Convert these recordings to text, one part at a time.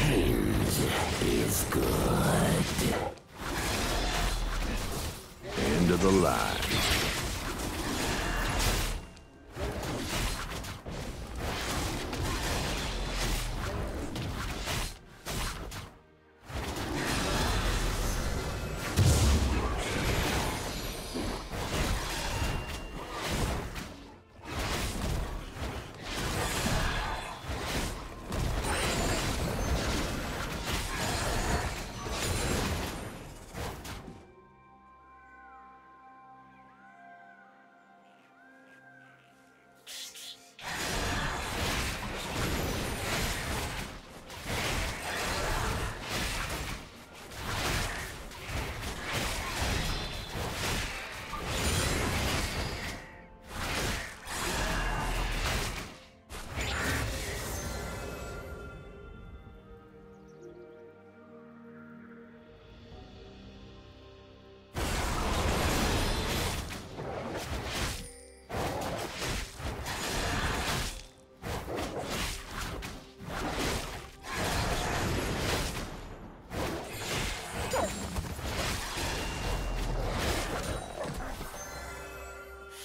Change is good. End of the line.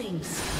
Killing